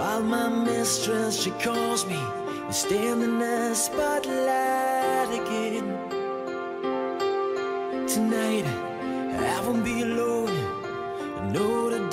While my mistress, she calls me You stand in the spotlight again. Tonight, I won't be alone. I know that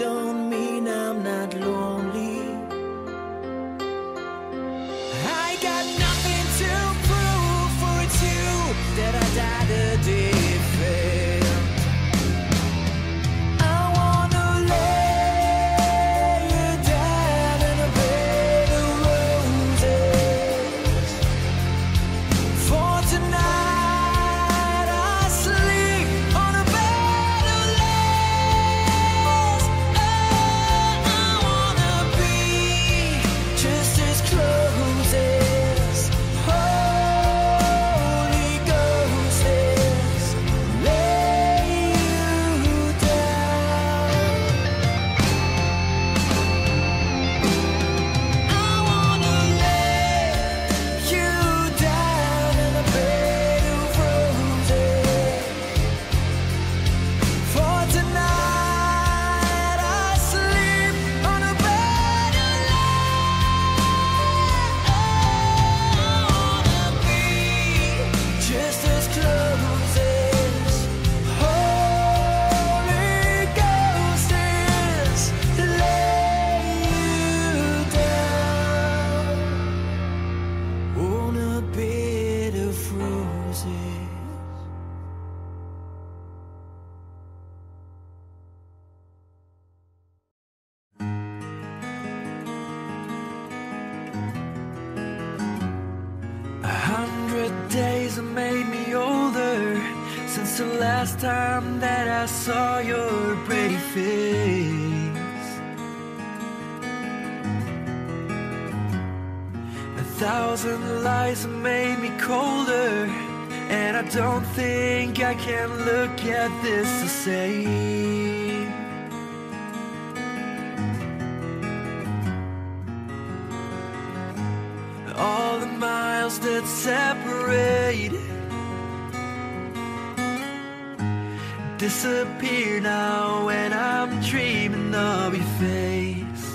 disappear now and I'm dreaming of your face.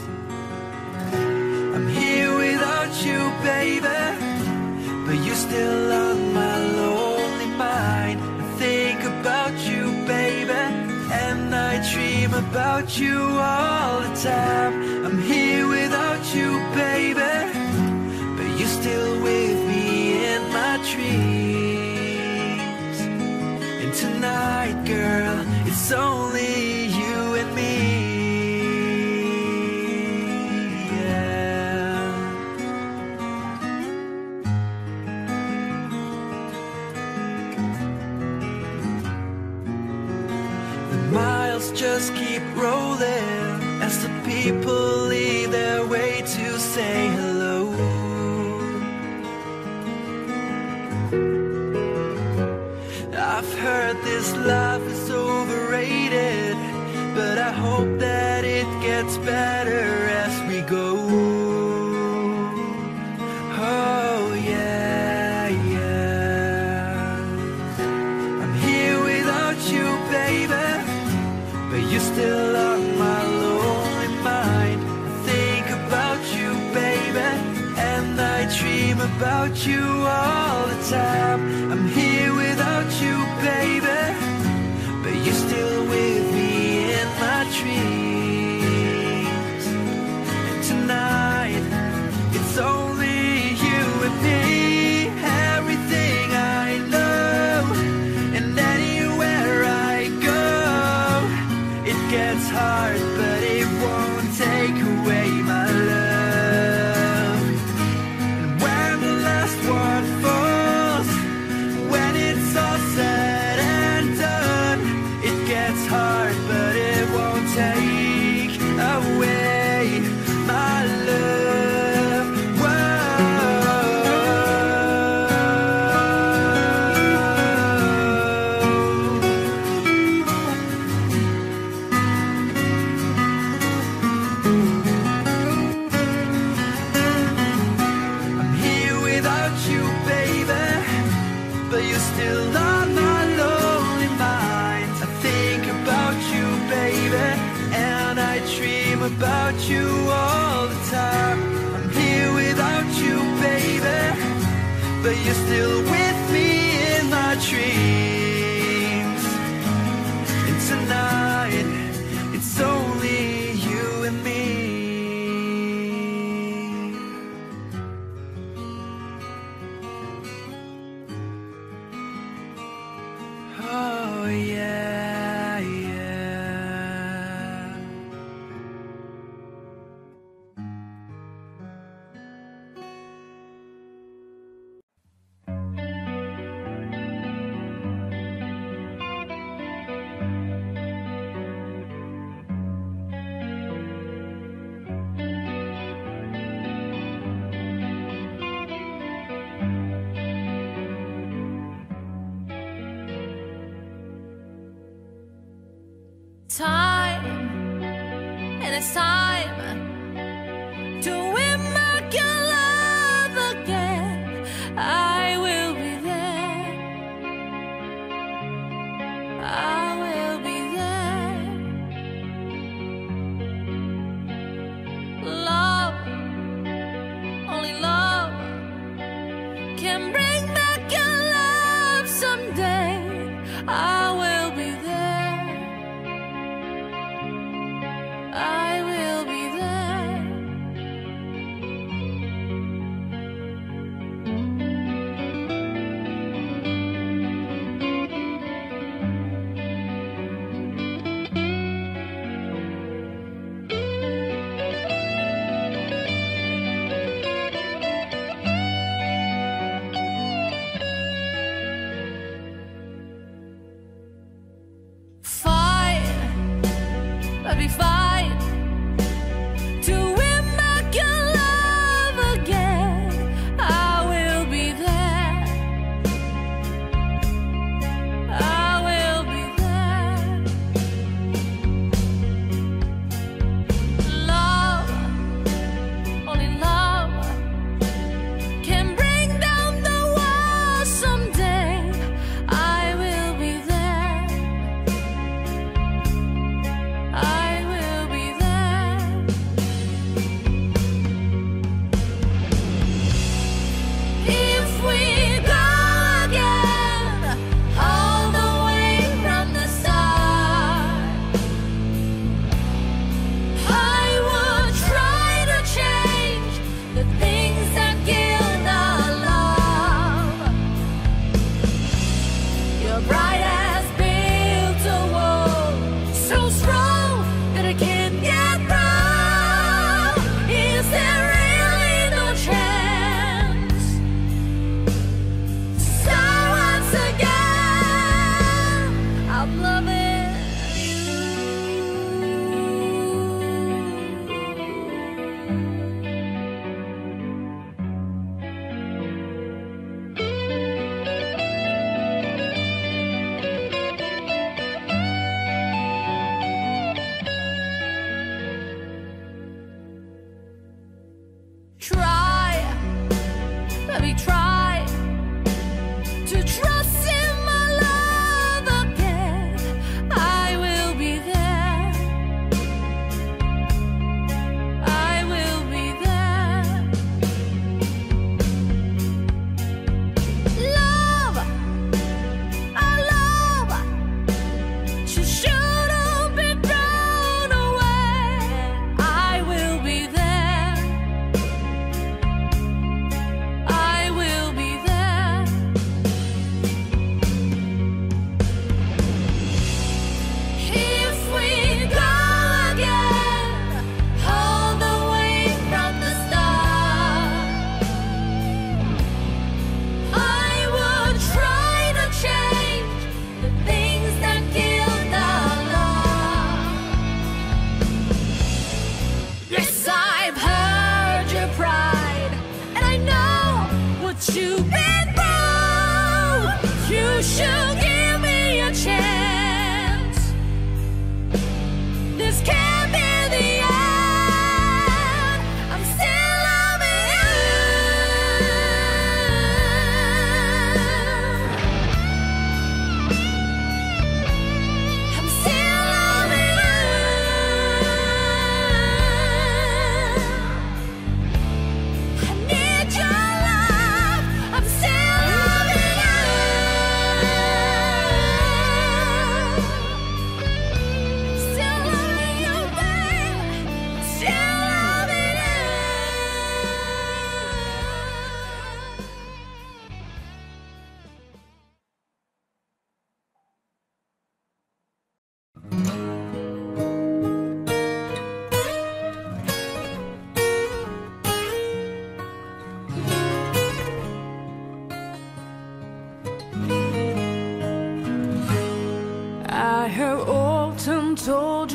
I'm here without you, baby But you're still on my lonely mind. I think about you, baby And I dream about you all the time. I'm here without you, baby it's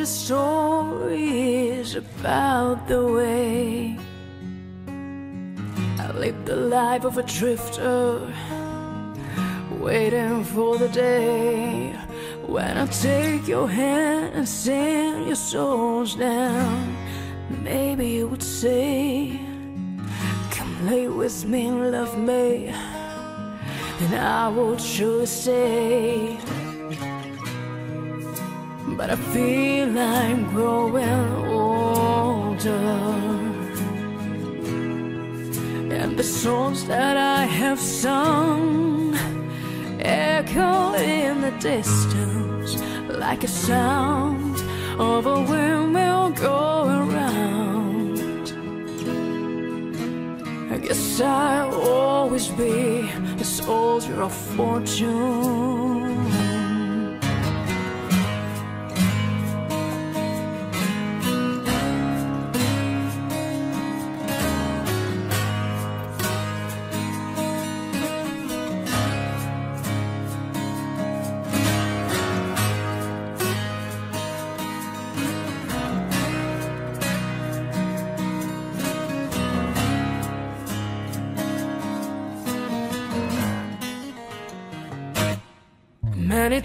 told you stories about the way I lived the life of a drifter, waiting for the day when I take your hand and send your souls down. Maybe you would say, Come lay with me and love me, then I would surely stay. But I feel I'm growing older. And the songs that I have sung Echo in the distance Like a sound of a windmill going round. I guess I'll always be a soldier of fortune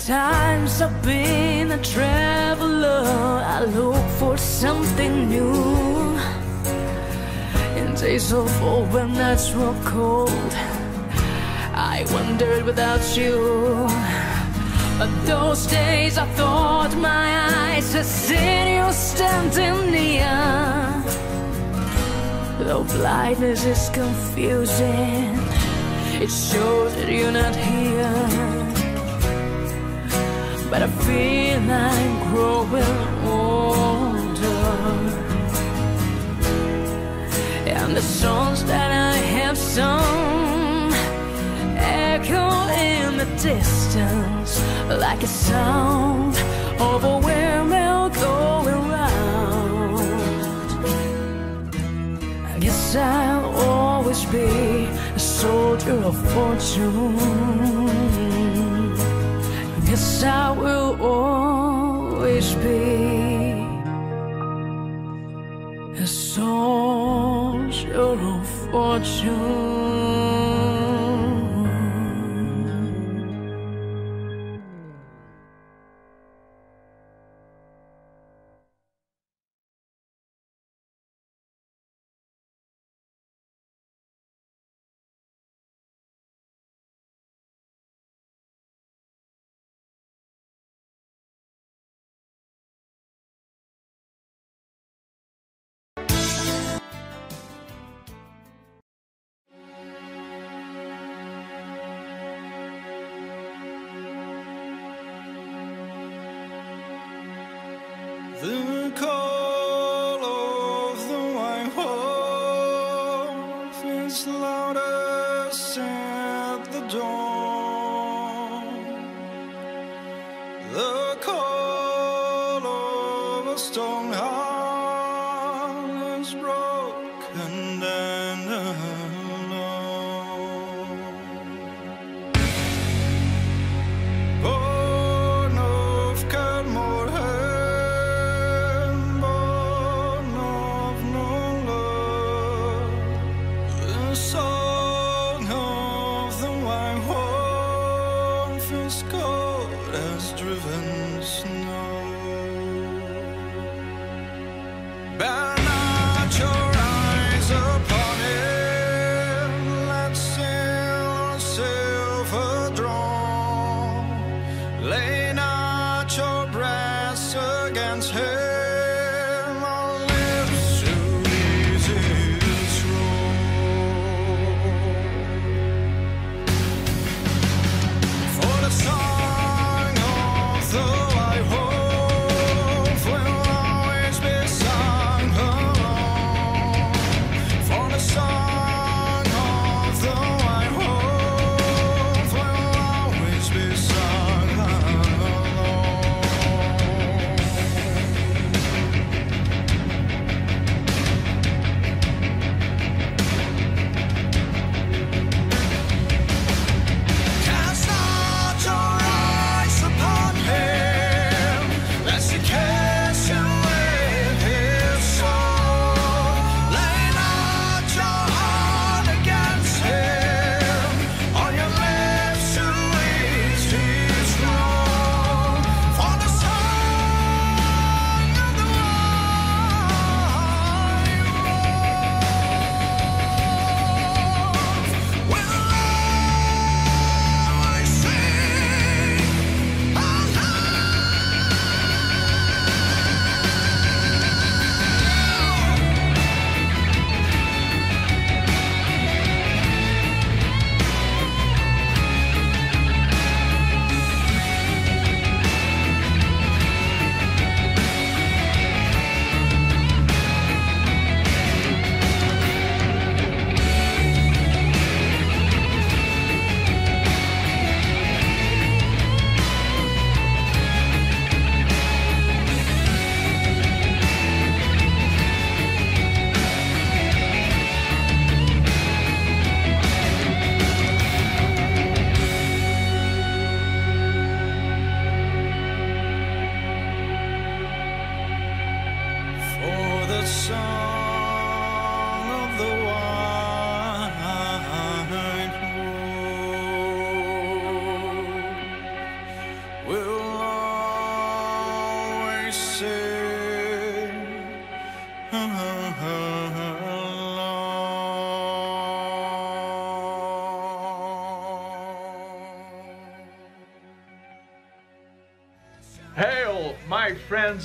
times I've been a traveler. I look for something new. In days of old when nights were cold, I wandered without you. But those days I thought my eyes had seen you standing near. Though blindness is confusing, it shows that you're not here. But I feel I'm growing older. And the songs that I have sung Echo in the distance Like a sound of a windmill going round. I guess I'll always be a soldier of fortune I will always be a soldier of fortune.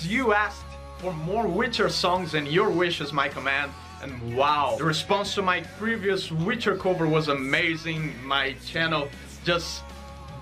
You asked for more Witcher songs and your wish is my command. And wow, the response to my previous Witcher cover was amazing. My channel just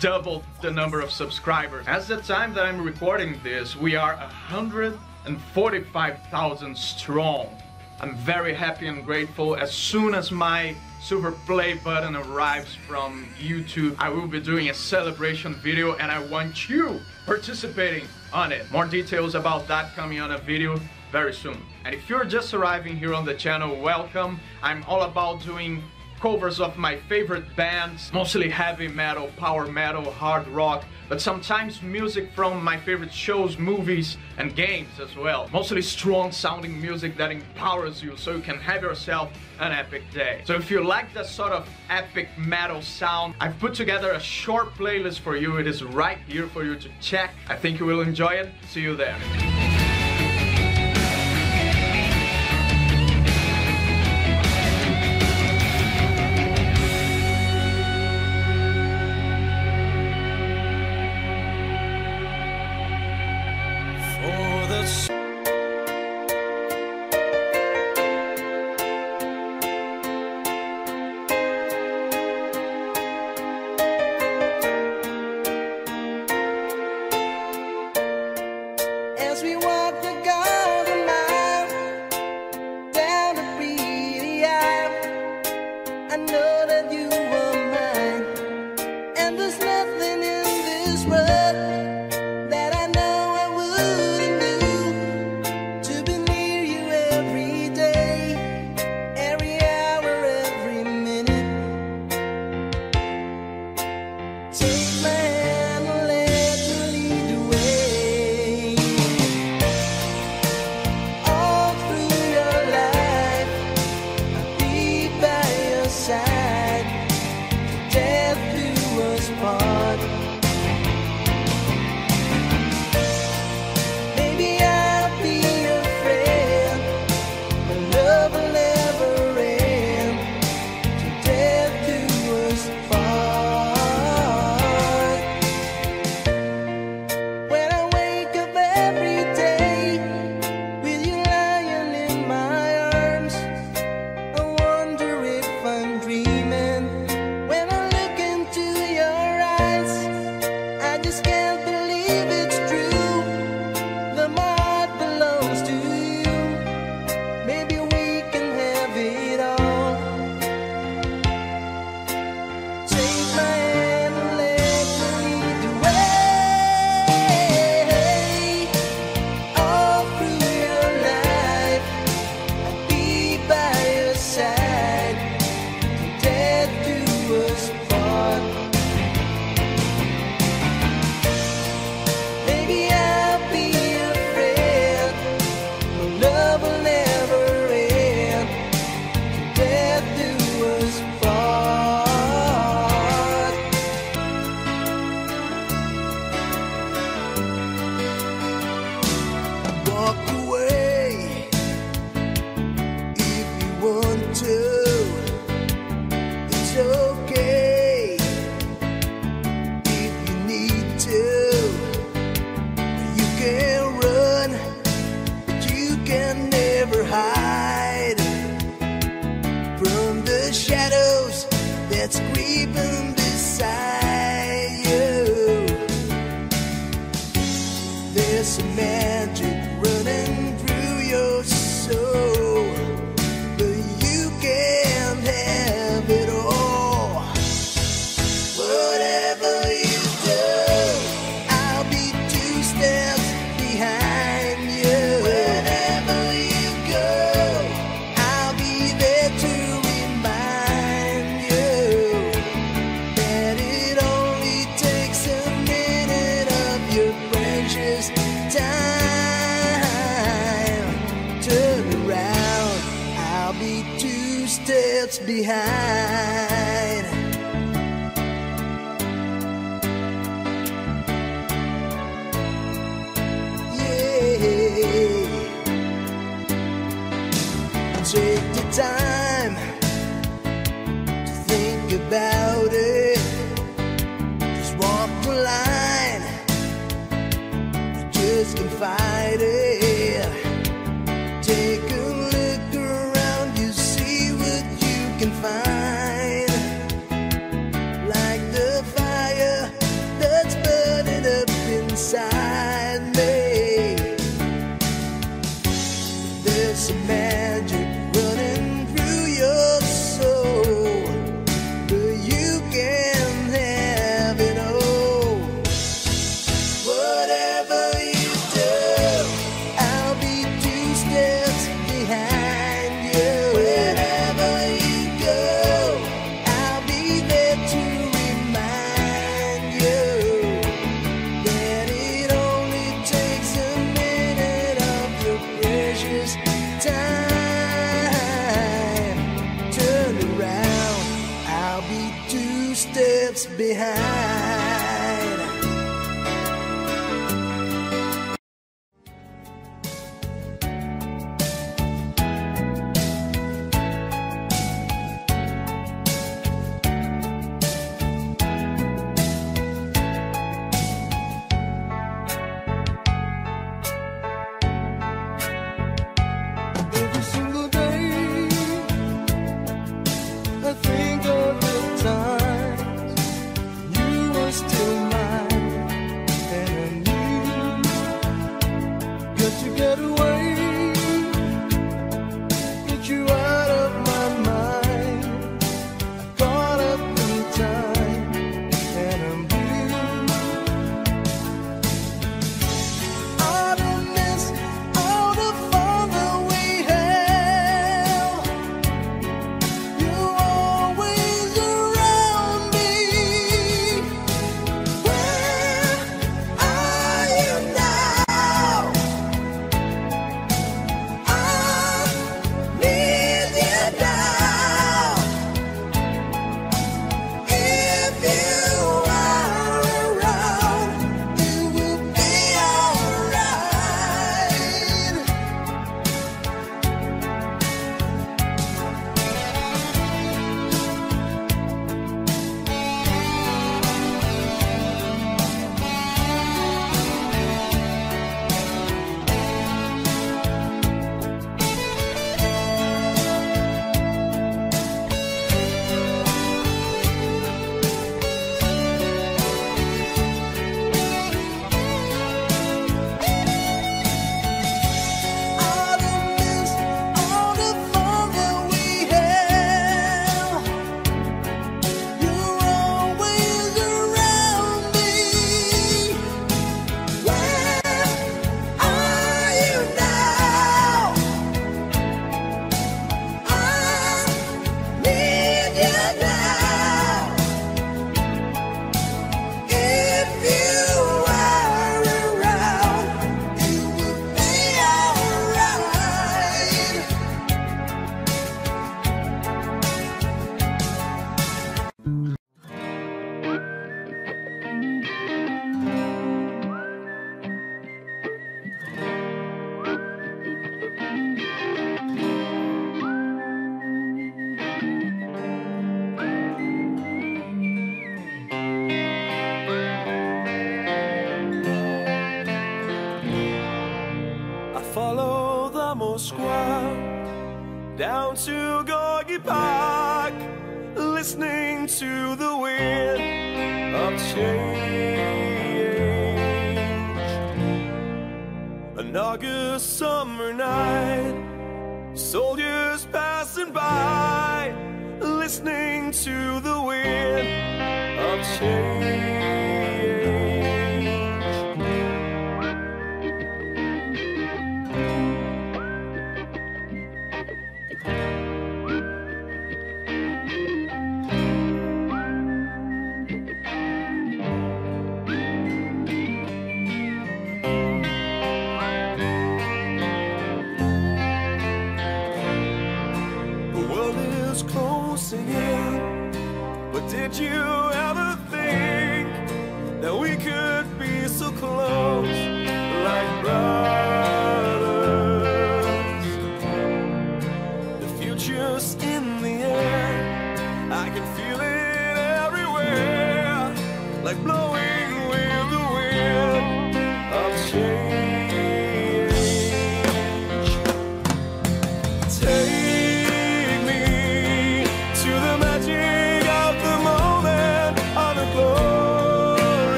doubled the number of subscribers. As the time that I'm recording this, we are 145,000 strong. I'm very happy and grateful. As soon as my super play button arrives from YouTube, I will be doing a celebration video and I want you participating on it. More details about that coming on a video very soon. And if you're just arriving here on the channel, welcome. I'm all about doing covers of my favorite bands, mostly heavy metal, power metal, hard rock, but sometimes music from my favorite shows, movies, and games as well. Mostly strong sounding music that empowers you so you can have yourself an epic day. So if you like that sort of epic metal sound, I've put together a short playlist for you. It is right here for you to check. I think you will enjoy it. See you there.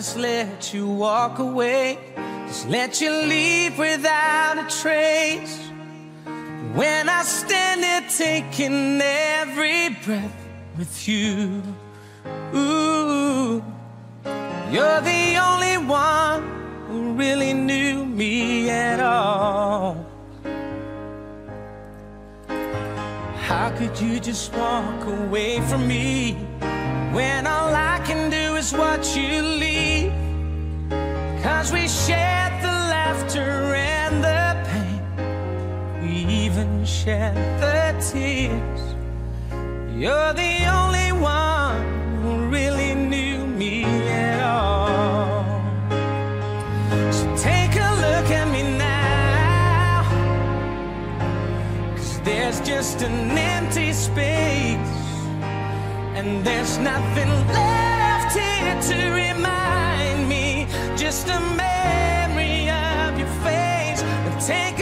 just let you walk away. Just let you leave without a trace. When I stand here taking every breath with you, ooh, you're the only one who really knew me at all. How could you just walk away from me? When all I can do is watch you leave. Cause we shared the laughter and the pain. We even shed the tears. You're the only one who really knew me at all. So take a look at me now. Cause there's just an empty space. And there's nothing left here to remind me, just a memory of your face. Take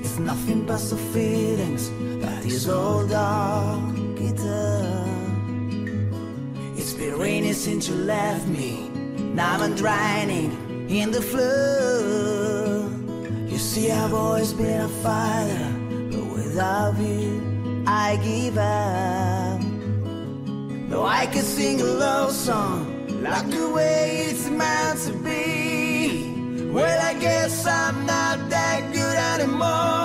It's nothing but the feelings that is all dark guitar. It's been raining since you left me. Now I'm drowning in the flood. You see, I've always been a fighter, but without you, I give up. Though I can sing a love song like the way it's meant to. Well, I guess I'm not that good anymore,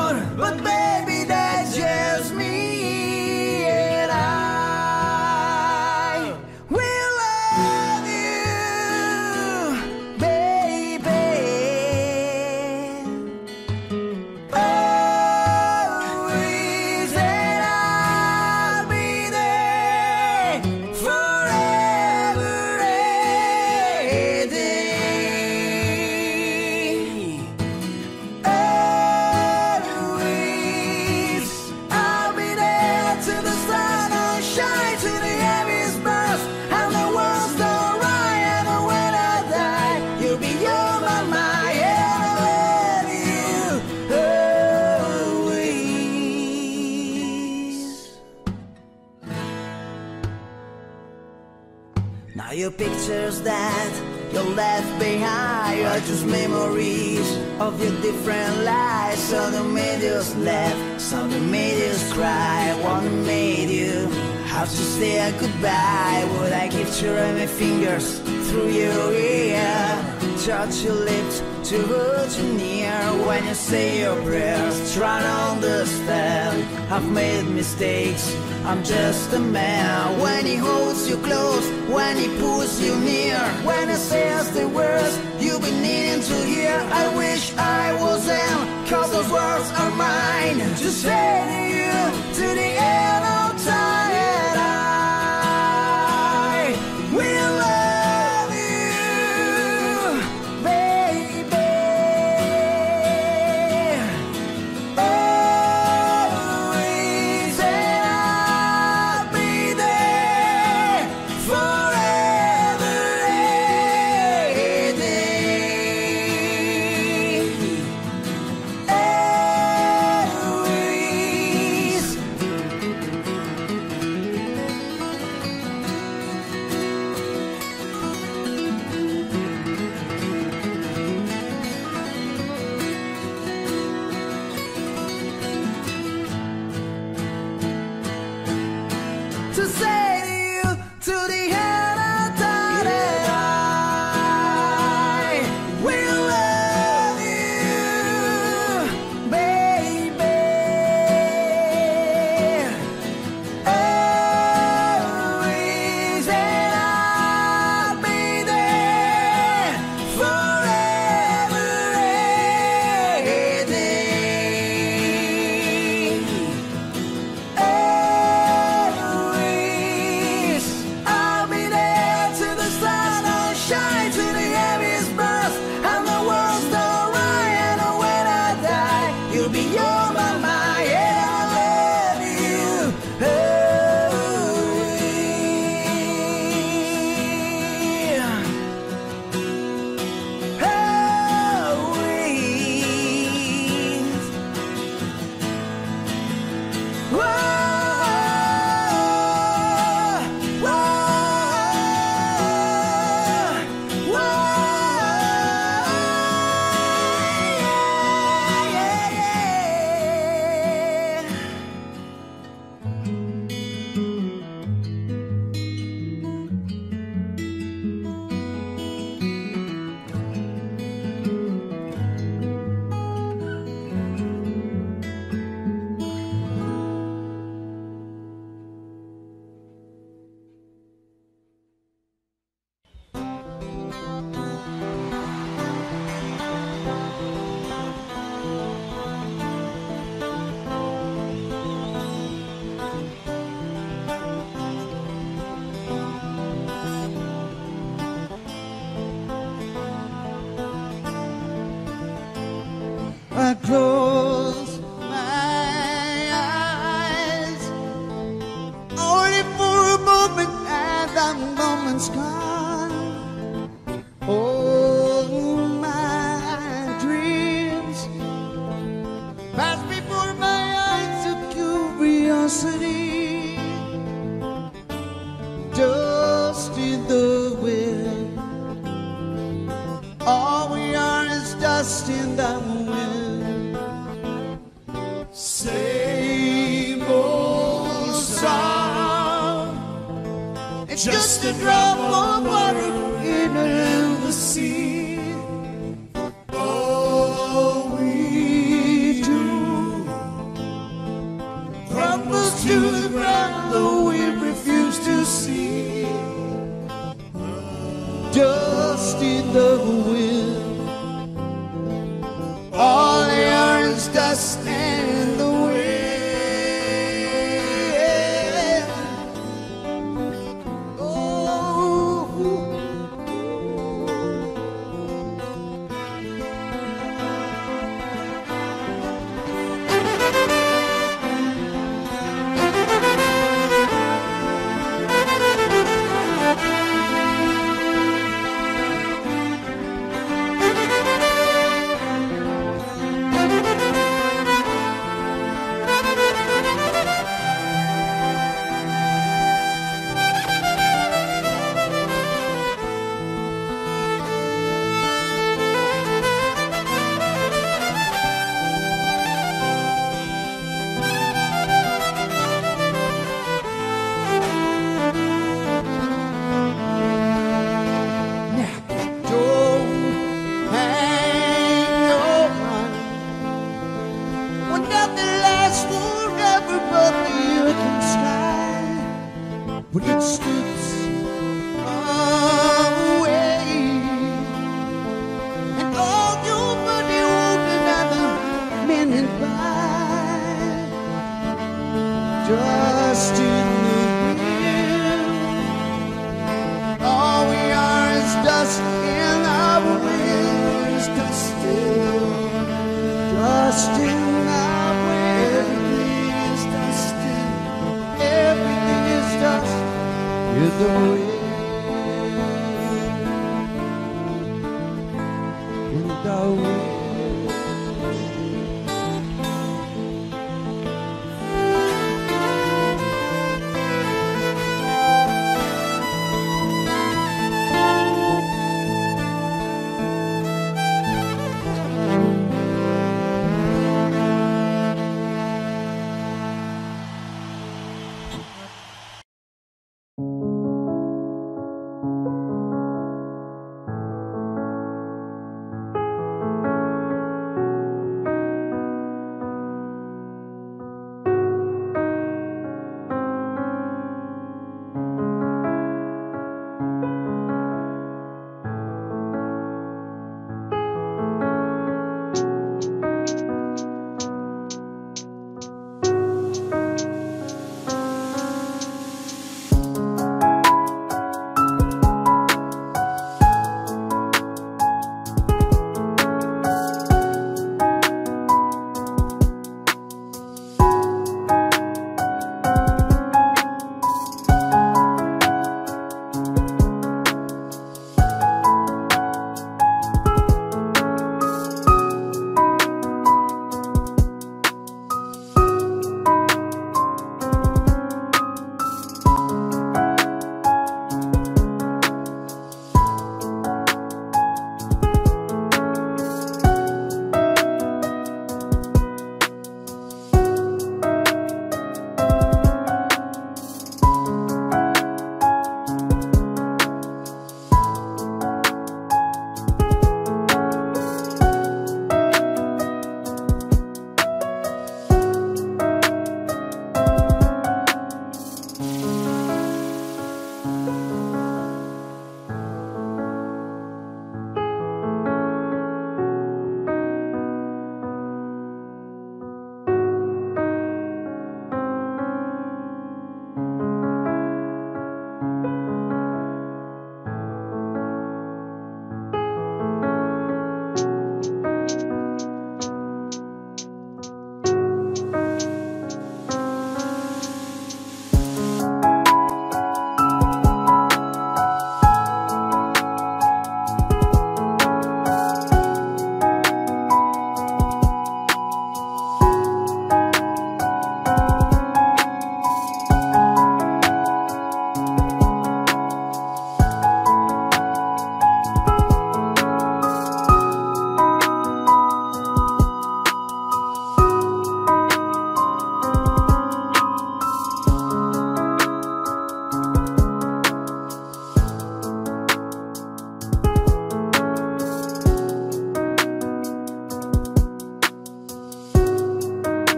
pictures that you left behind are just memories of your different lives. Made us laugh, some that made us cry. One that made you have to say a goodbye. Would I give run my fingers through your ear? Touch your lips to hold you near when you say your prayers. Try to understand. I've made mistakes. I'm just a man. When he holds you close, when he pulls you near, when he says the words you've been needing to hear. I wish I was him, cause those words are mine. To say to you to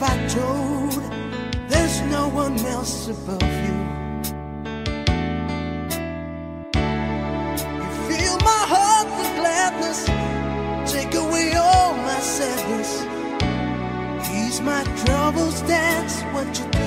Have I told There's no one else above you. You fill my heart with gladness, take away all my sadness. Ease my troubles, that's what you do.